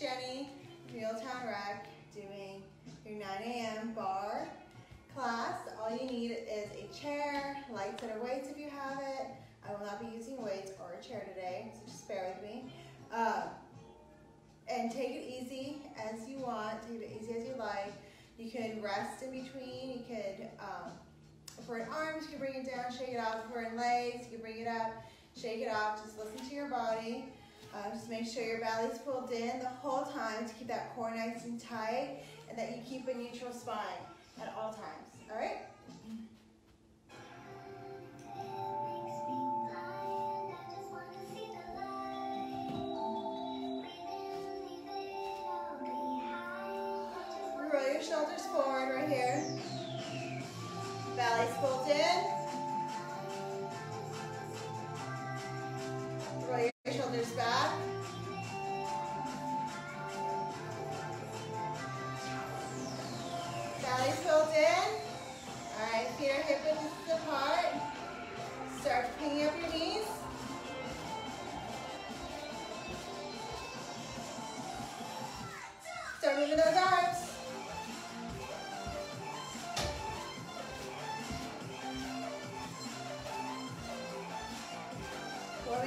Jennie, Jennie, Muletown Rec, doing your 9 a.m. barre class. All you need is a chair, lights and weights if you have it. I will not be using weights or a chair today, so just bear with me. Uh, and take it easy as you want, take it easy as you like. You could rest in between, you could, um, for an arms, you can bring it down, shake it off. For an legs, you can bring it up, shake it off. Just listen to your body. Um, just make sure your belly's pulled in the whole time to keep that core nice and tight and that you keep a neutral spine at all times, all right?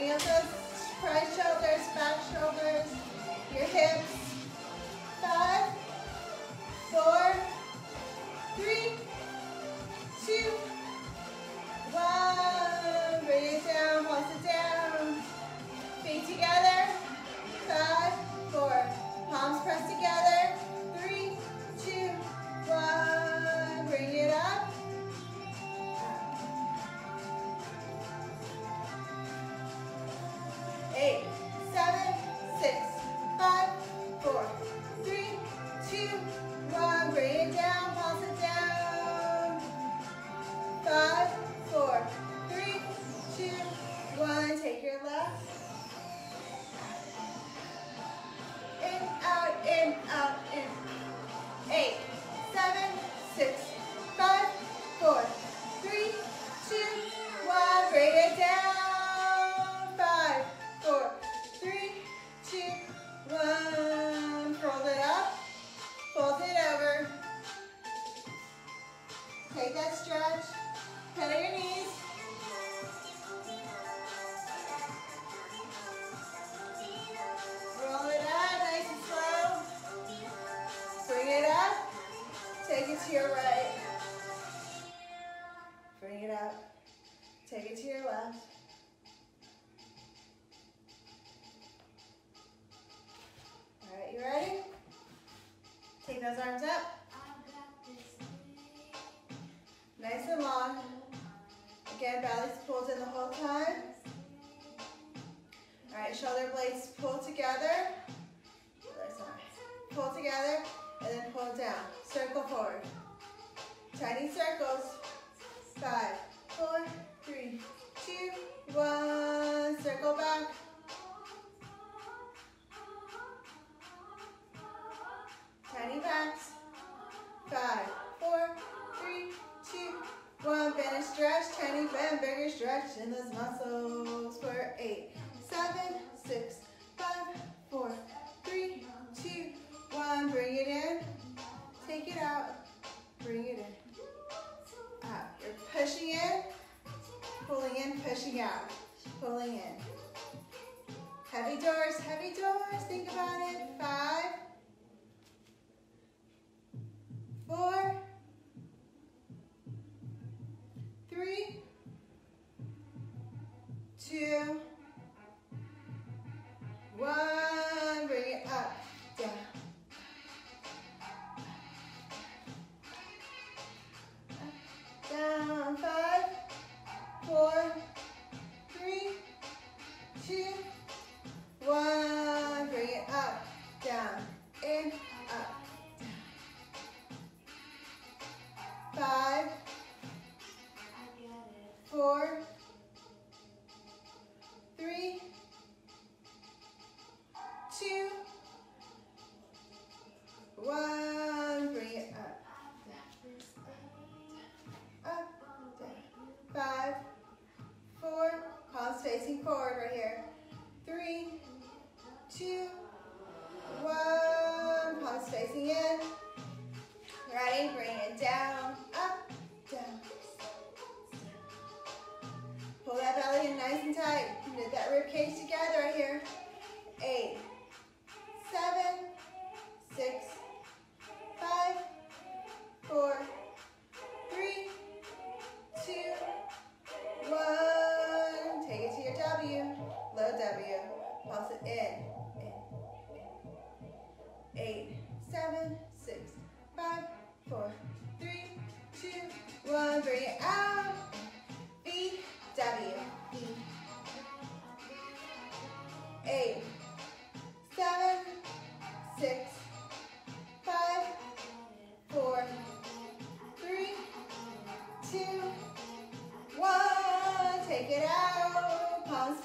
hands up, front shoulders, back shoulders, your hips. Five, four, three,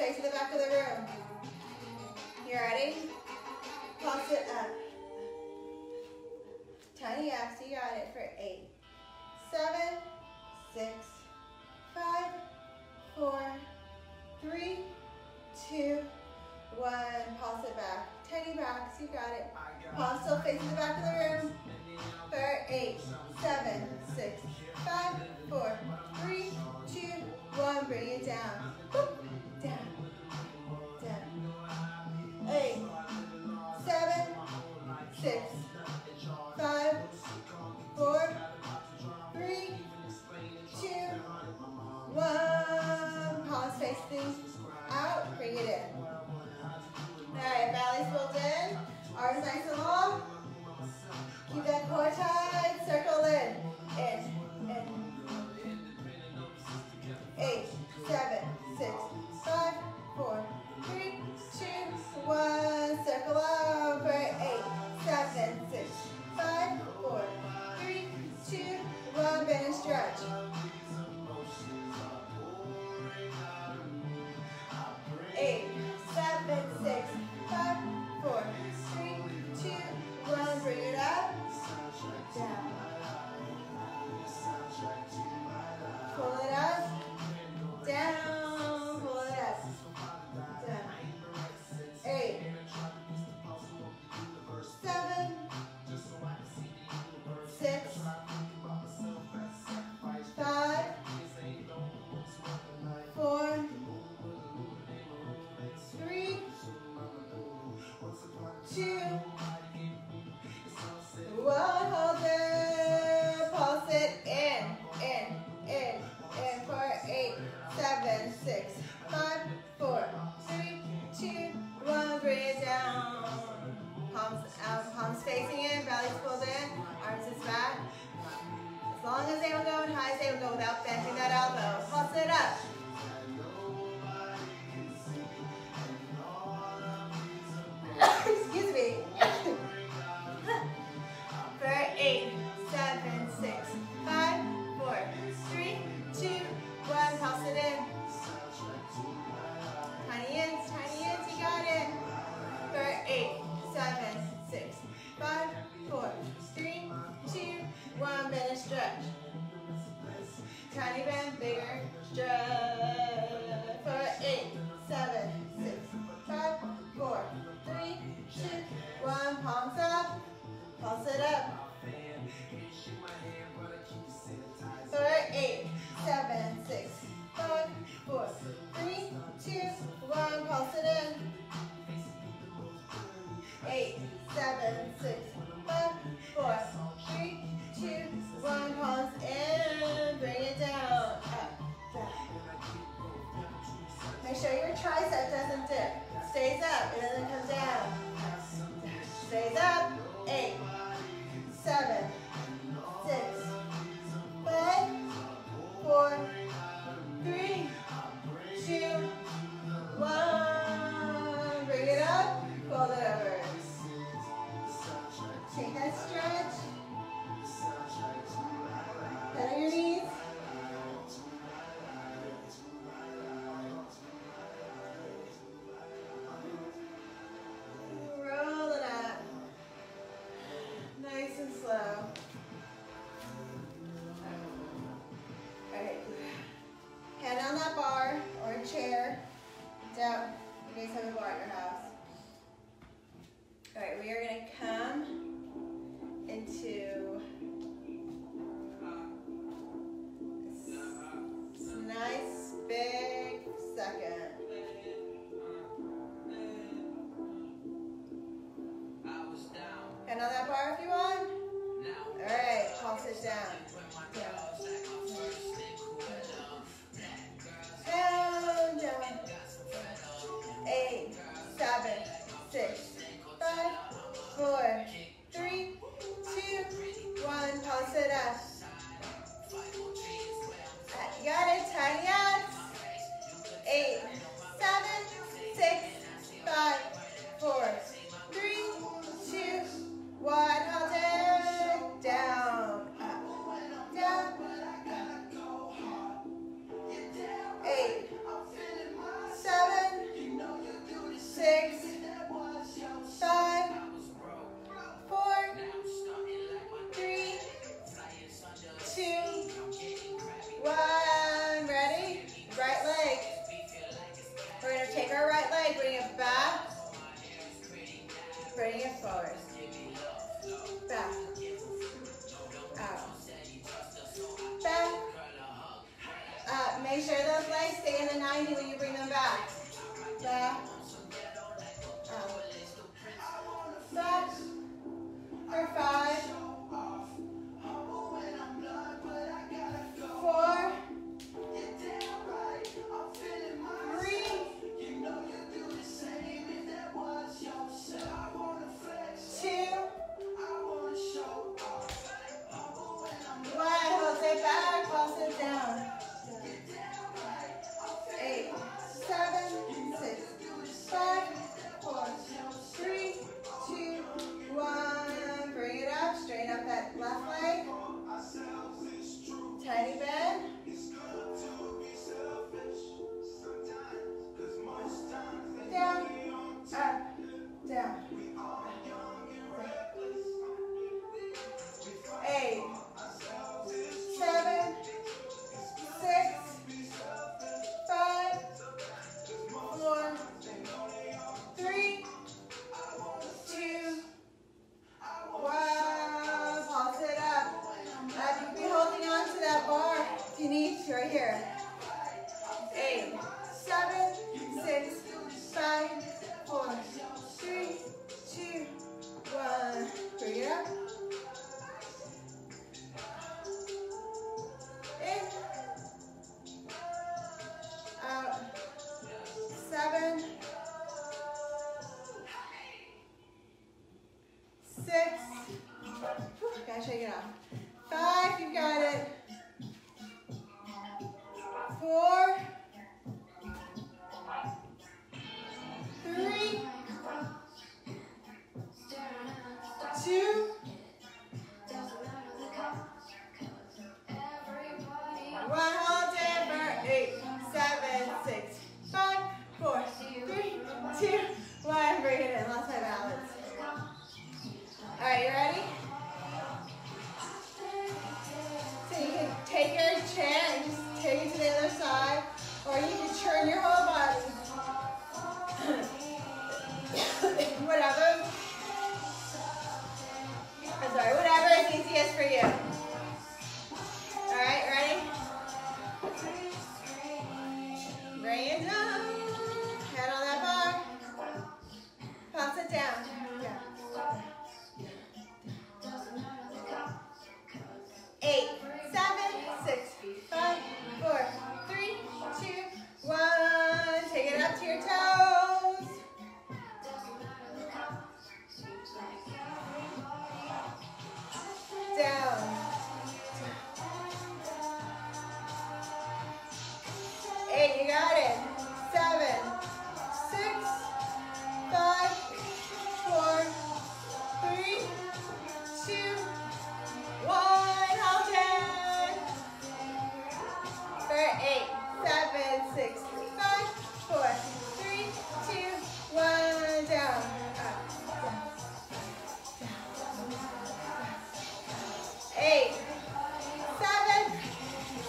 right to the back of the room. You ready? Pulse it up. Tiny abs, you got it for eight, seven, six, five, four, three, two, one. Pulse it back. Tiny backs, you got it. Pulse still in the back of the room. For eight, seven, six, five, four, three, two, one. Bring it down. Boop, down eight, seven, six, five, four, three, two, one. Pause face things out, bring it in. All right, belly's pulled in, arms nice and long. Keep that core tight, circle in, in, in. Eight, seven, glove and stretch.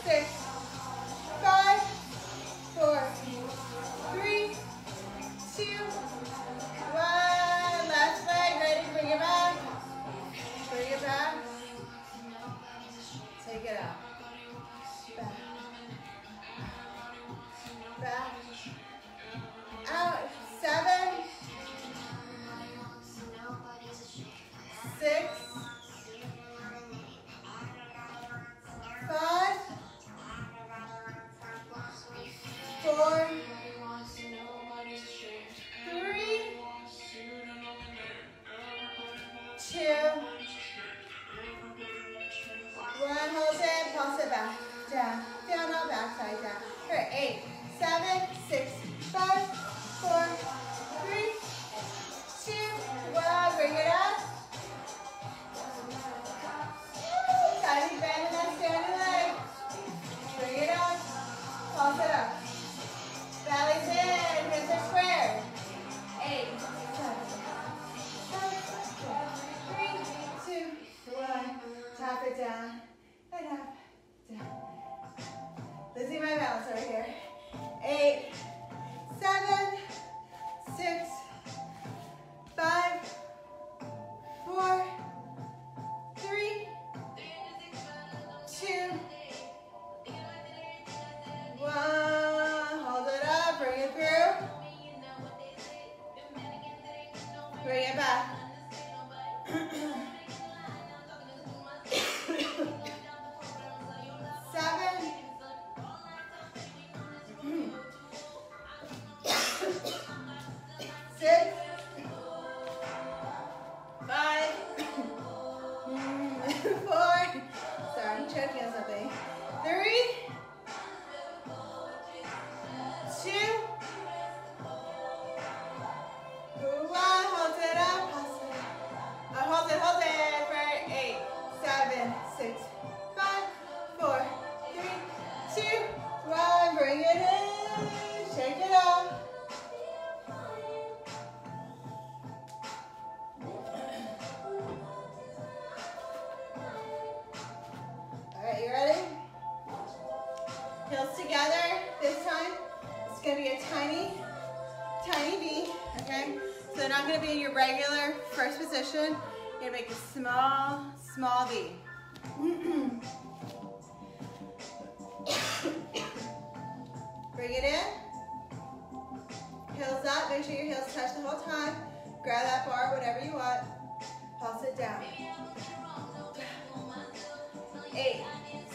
Okay.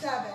7.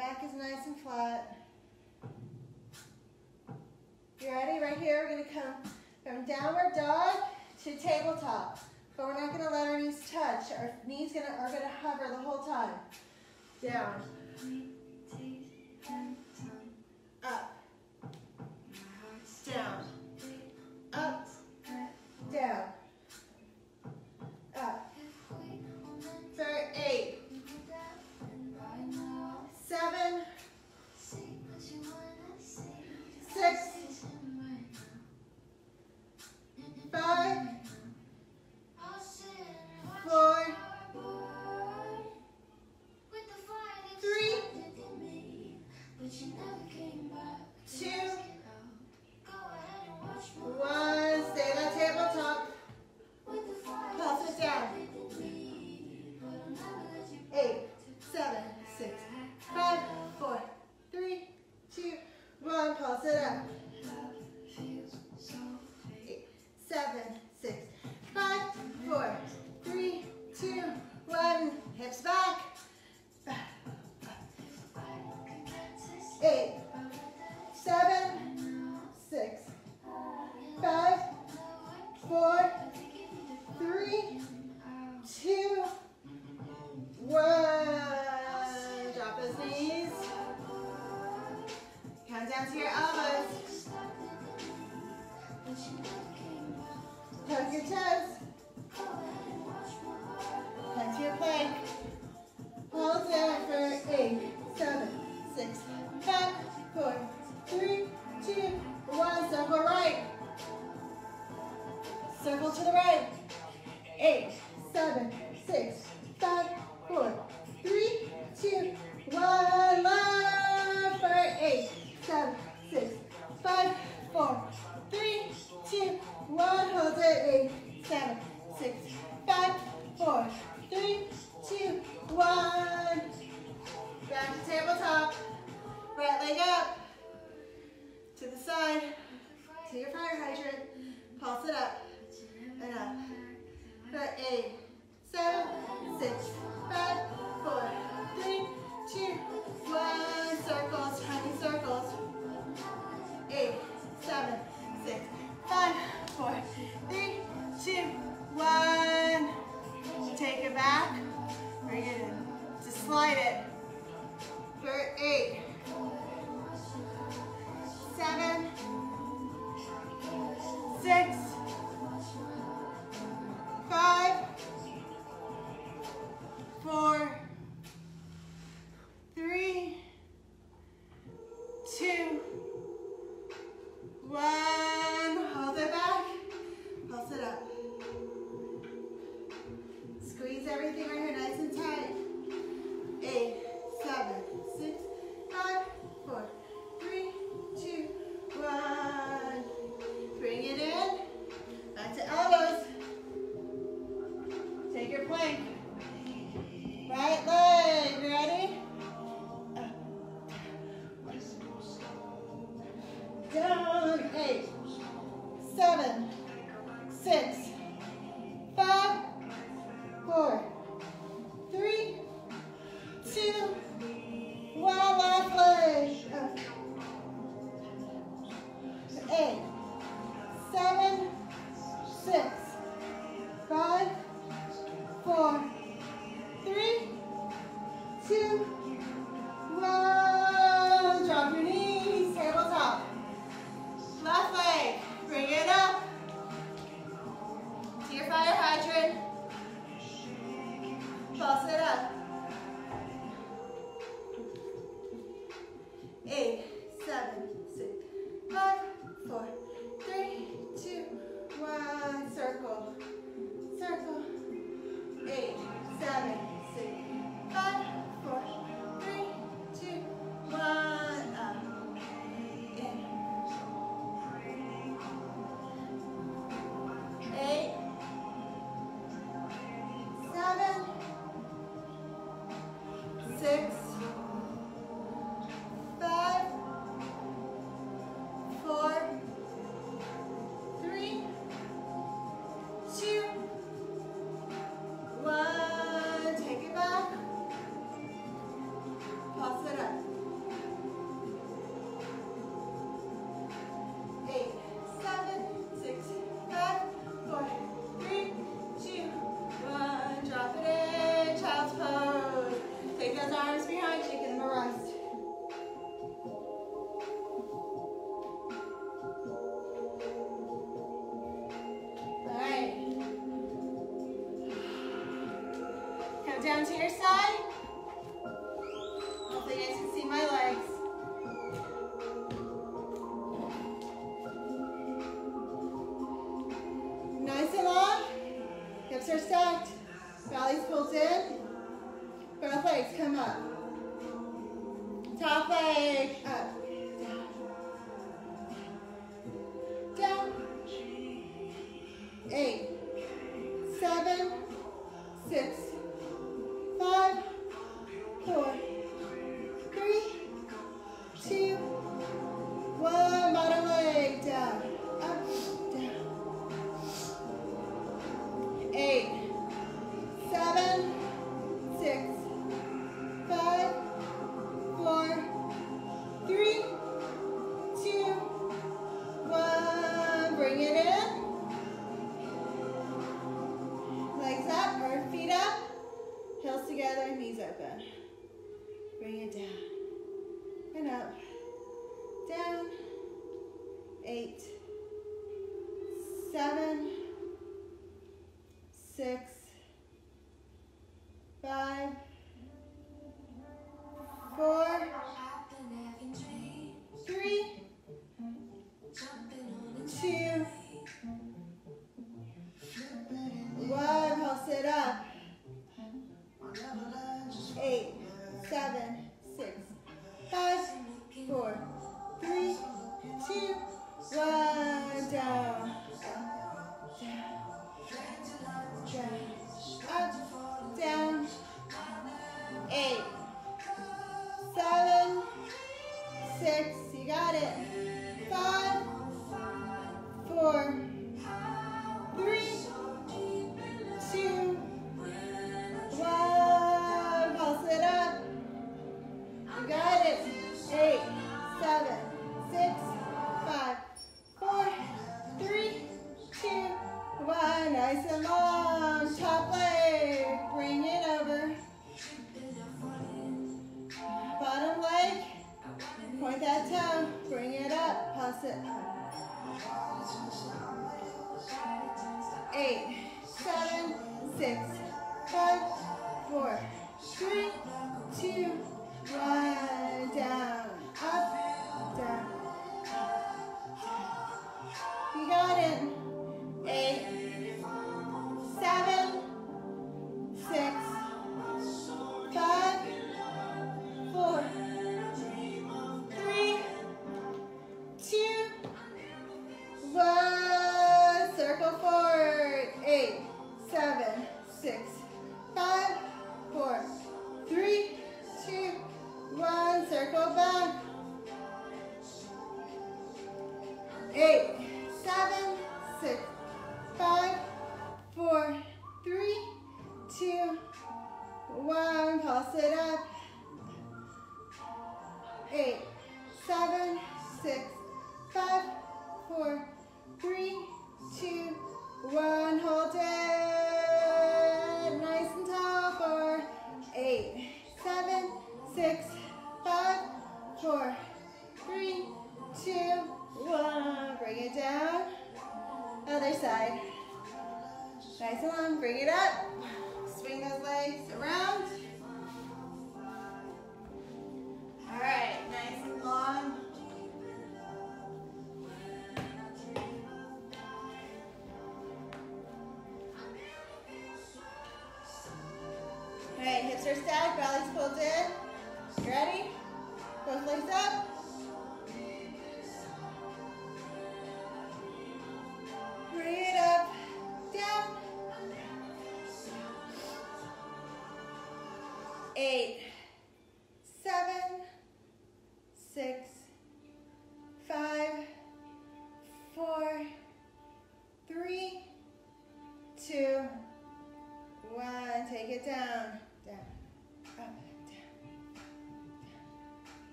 Back is nice and flat. You ready? Right here, we're gonna come from downward dog to tabletop. But we're not gonna let our knees touch. Our knees gonna, are gonna hover the whole time. Down.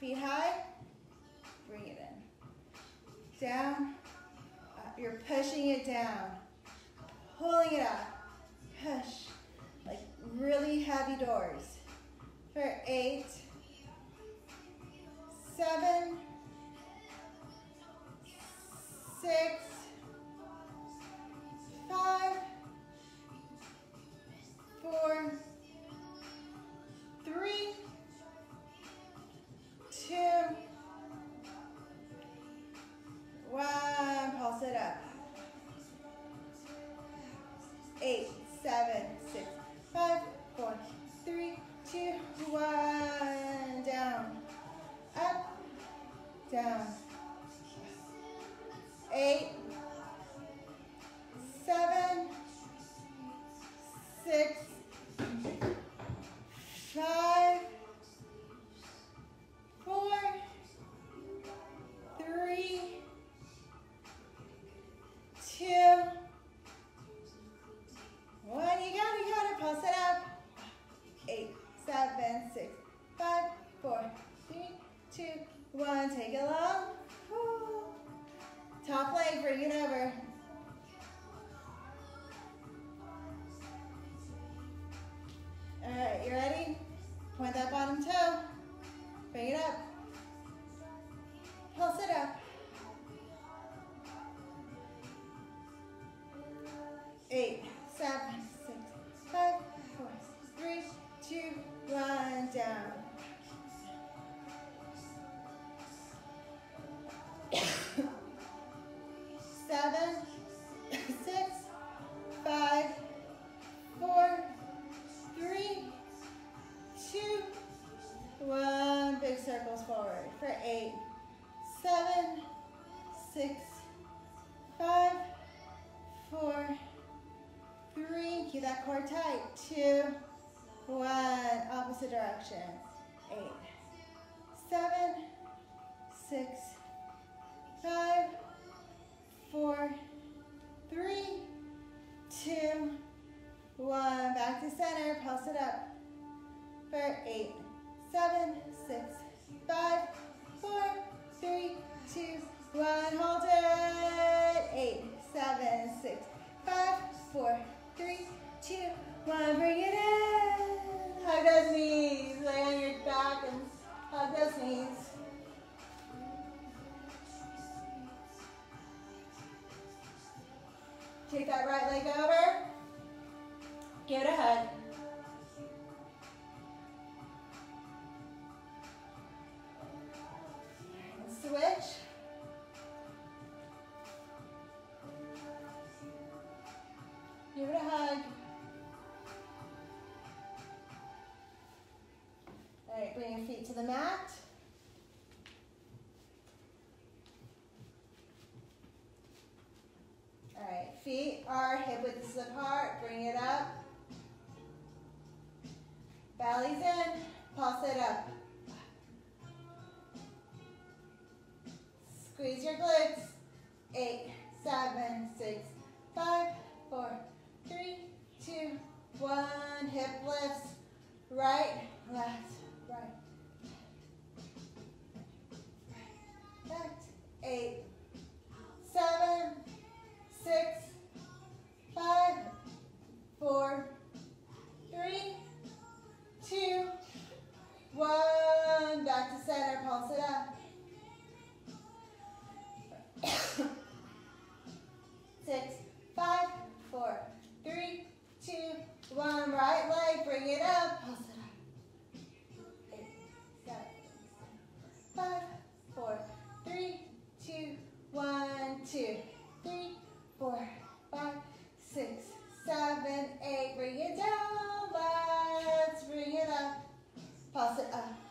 Feet high, bring it in. Down, up. You're pushing it down, pulling it up, push. Like really heavy doors. For eight, seven, six, five, four, core tight. Two, one, opposite direction. Bring your feet to the mat. Pass it. Uh,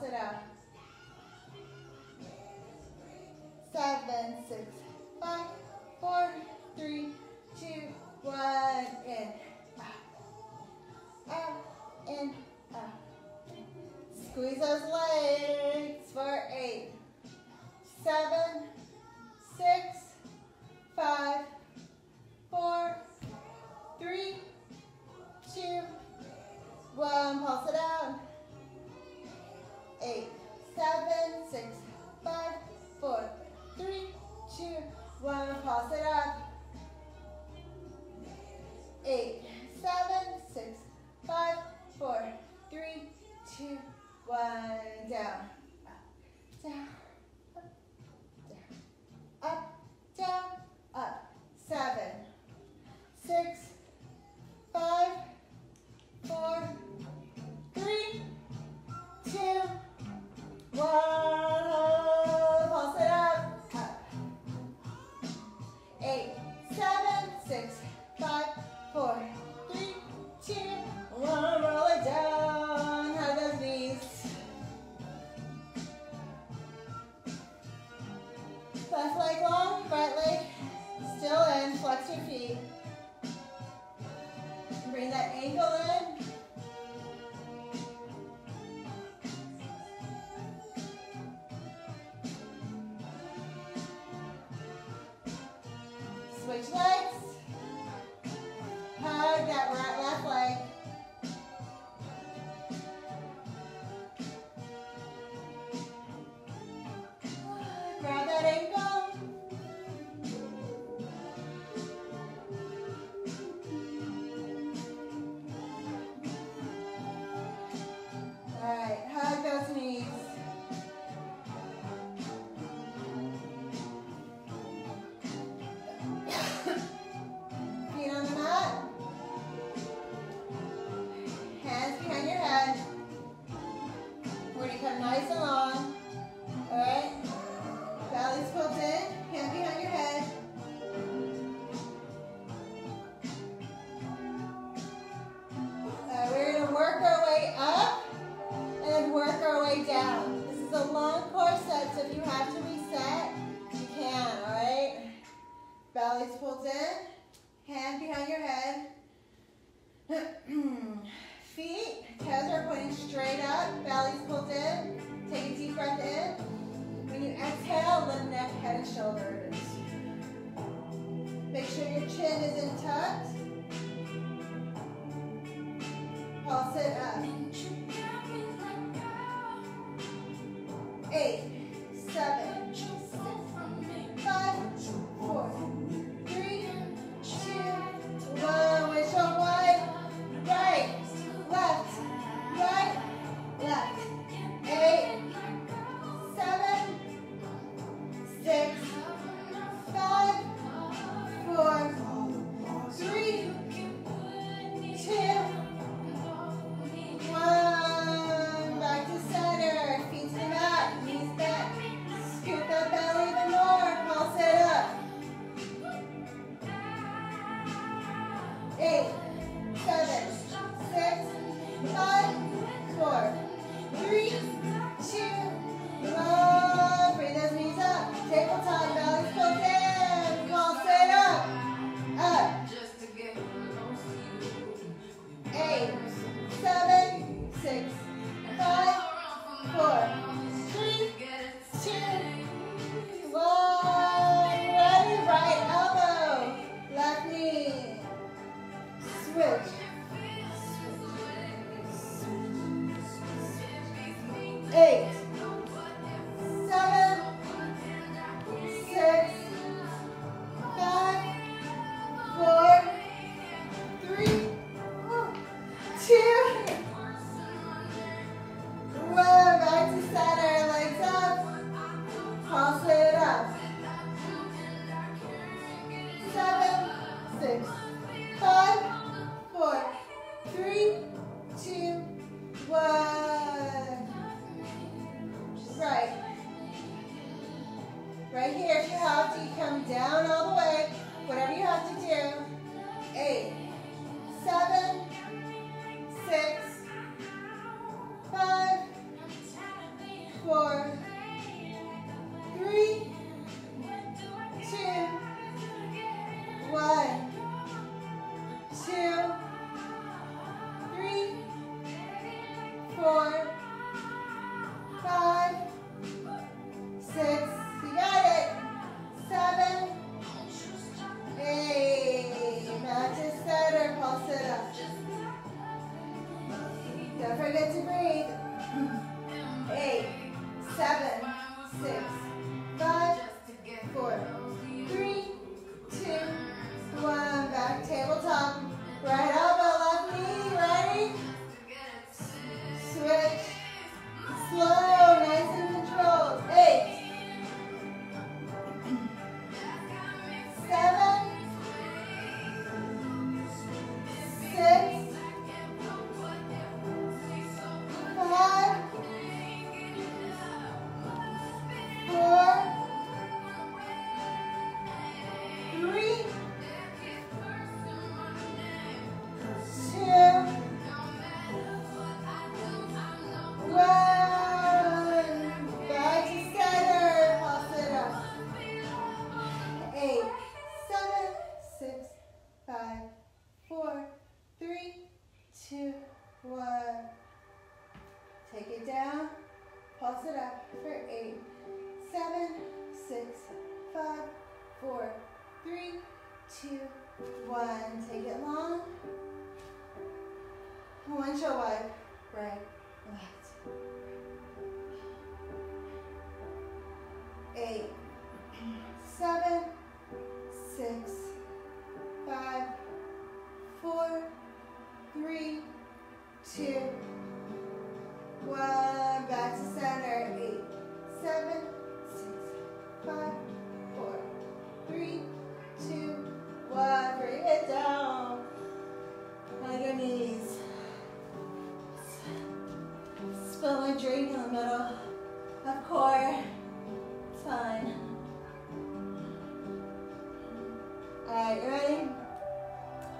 Toss it up. Seven, six, Angle ankle in. Pulse it.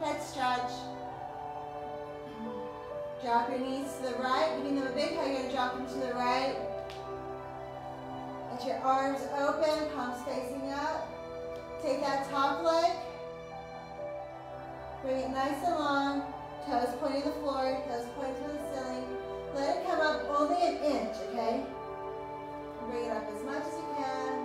Head stretch. Drop your knees to the right. Giving them a big hug. You're going to drop them to the right. Let your arms open, palms facing up. Take that top leg, bring it nice and long, toes pointing to the floor, toes pointing to the ceiling. Let it come up only an inch, okay? Bring it up as much as you can.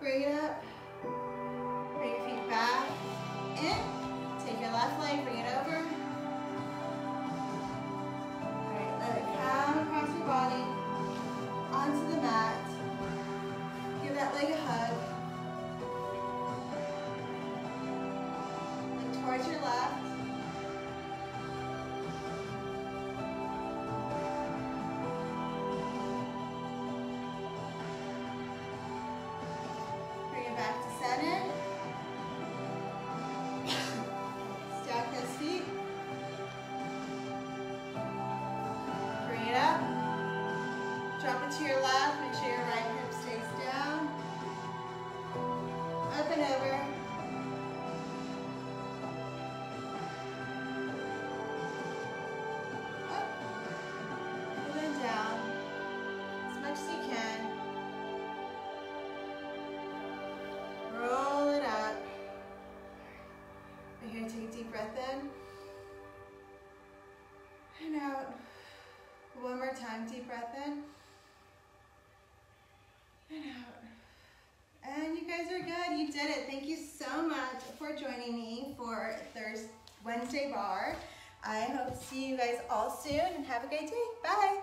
Bring it up. Bring your feet back. In. Take your left leg, bring it over. Alright, let it come across your body. Onto the mat. Give that leg a hug. Look towards your left. Bar. I hope to see you guys all soon and have a great day. Bye.